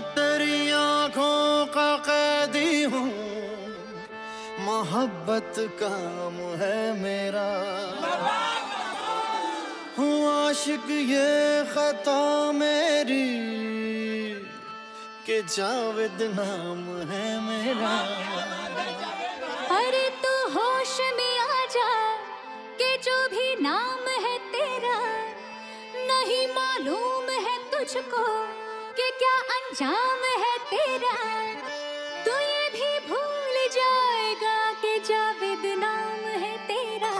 तेरी आँखों का हूँ। मोहब्बत काम है मेरा। हूँ आशिक ये खता मेरी, के जावेद नाम है मेरा। अरे तू होश में आ जा, के जो भी नाम है तेरा, नहीं मालूम है तुझको। कि क्या अंजाम है तेरा? तू ये भी भूल जाएगा कि जावेद नाम है तेरा।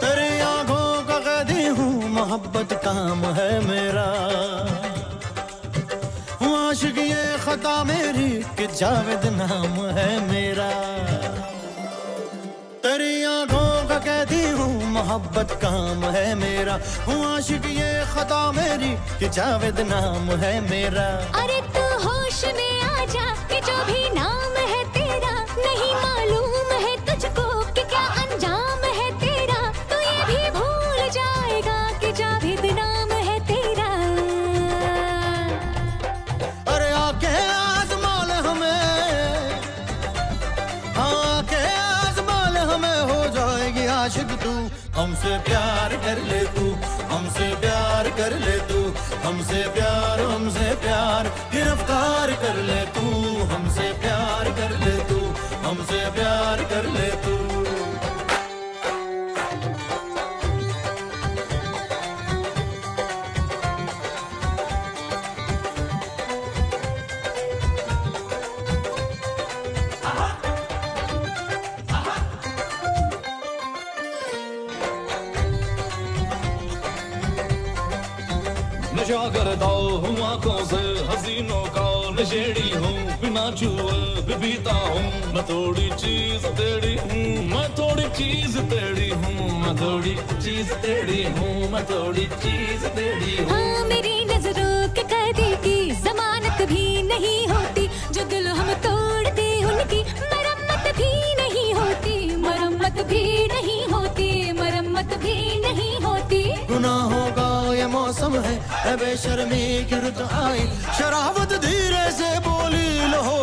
तेरी आँखों का कह कैदी हूँ, मोहब्बत काम है मेरा। ये खता मेरी कि जावेद नाम है मेरा। तेरी आँखों का कहती हूँ, मोहब्बत काम है मेरा। हूँ आशिक ये खता मेरी कि जावेद नाम है मेरा। अरे आशिक तू, हमसे प्यार कर ले तू, हमसे प्यार कर ले तू, हमसे प्यार हमसे प्यार। नशा करता हूँ आँखों से हसीनों का नशेड़ी हूँ, बिना छुए पीता हूँ। मैं थोड़ी चीज़ तेरी हूँ, मैं थोड़ी चीज़ तेरी हूँ, मैं थोड़ी चीज़ तेरी हूँ, मैं थोड़ी चीज़ तेरी हूँ। हाँ मेरी नज़रों के कैदी की जमानत भी मौसम है बेशर्मी की रुत आई। शराबत धीरे से बोली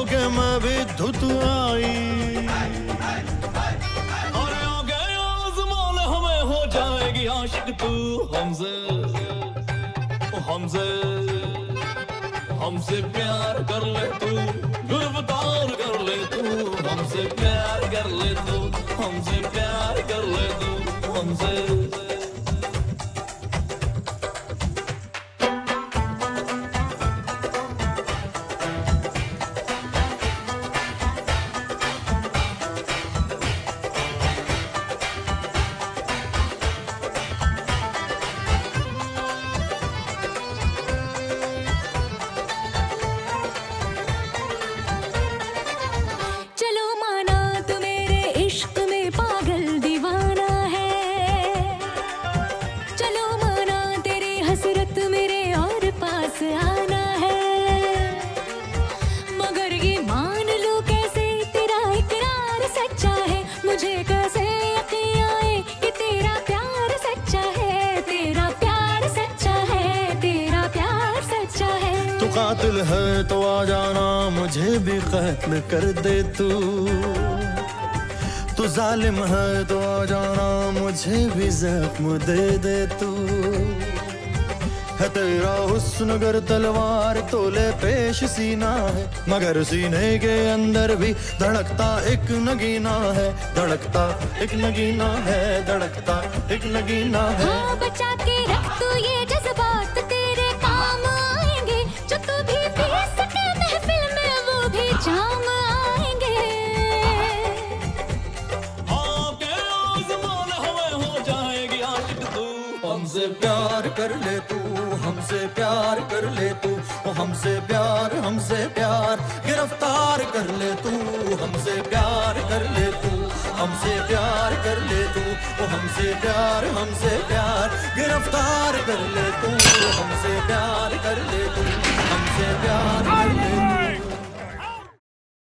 के मैं भी धुत आई। और आजमान हमें हो जाएगी आशिक तू, हमसे। हमसे हमसे प्यार कर ले तू, गिरफ़्तार कर ले तू, हमसे प्यार कर ले तू, हमसे प्यार कर ले तू, हमसे। आना है। मगर ये मान लो कैसे तेरा इकरार सच्चा है। मुझे कैसे आए कि तेरा प्यार सच्चा है? तेरा प्यार सच्चा है, तेरा प्यार सच्चा है। तू कातिल है तो आ जाना, मुझे भी कत्ल कर दे तू। तू जालिम है तो आ जाना, मुझे भी जख्म दे दे तू। है तेरा हुस्न गर तलवार तोले पेश सीना है, मगर सीने के अंदर भी धड़कता एक नगीना है, धड़कता एक नगीना है, धड़कता एक नगीना है। हाँ बचा के हमसे प्यार कर ले तू, हमसे प्यार कर ले तू हमसे प्यार हमसे प्यार। गिरफ़्तार कर ले तू, हमसे प्यार कर ले तू, हमसे प्यार कर ले तू हमसे प्यार हमसे प्यार। गिरफ़्तार कर ले तू, हमसे प्यार कर ले तू, हमसे प्यार कर ले